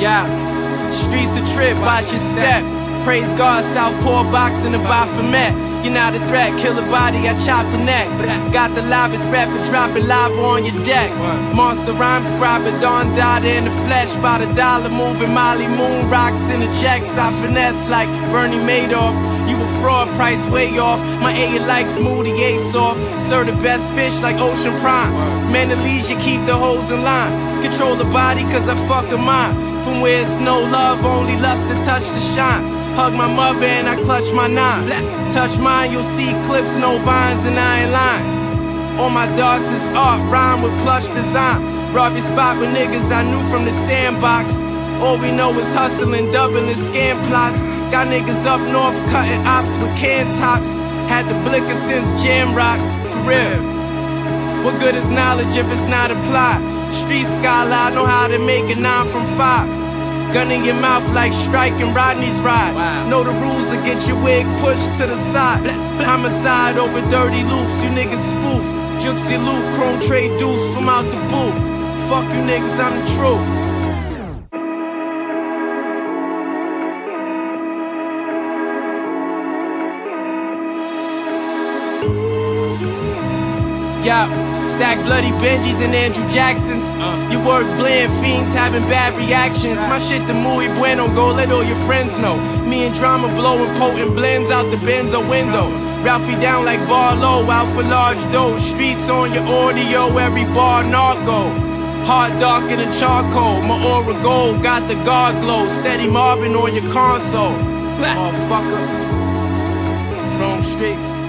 streets a trip, watch your step. Praise God, Southpaw boxing the Baphomet. You're not a threat, kill a body, I chop the neck. Got the livest rapper dropping live on your deck. Monster rhyme scriber, Don Dada in the flesh. By the dollar moving Molly Moon rocks in the jacks. I finesse like Bernie Madoff. You a fraud, price way off. My A like Moody ace off. Serve the best fish like Ocean Prime. Man, leisure, keep the hoes in line. Control the body, cause I fuck a mind. From where it's no love, only lust to touch the shine. Hug my mother and I clutch my nine. Touch mine, you'll see clips, no vines, and I ain't lying. All my dogs is art, rhyme with plush design. Rob your spot with niggas I knew from the sandbox. All we know is hustling, doubling scam plots. Got niggas up north cutting ops with can tops. Had the blicker since Jam Rock, for real. What good is knowledge if it's not applied? Street scholar, I know how to make a nine from five. Gun in your mouth like striking Rodney's ride. Know the rules to get your wig pushed to the side. Homicide over dirty loops, you niggas spoof. Juxie loop, chrome trade deuce from out the booth. Fuck you niggas, I'm the truth. Yeah, stack bloody Benjis and Andrew Jacksons. Uh. You work blend fiends having bad reactions. My shit the muy bueno, go let all your friends know. Me and drama blowing potent blends out the Benzo window. Ralphie down like Barlow, out for large dough. Streets on your audio, every bar narco. Heart darker than charcoal, my aura gold, got the God glow. Steady mobbing on your console. Motherfucker, it's Rome Streetz.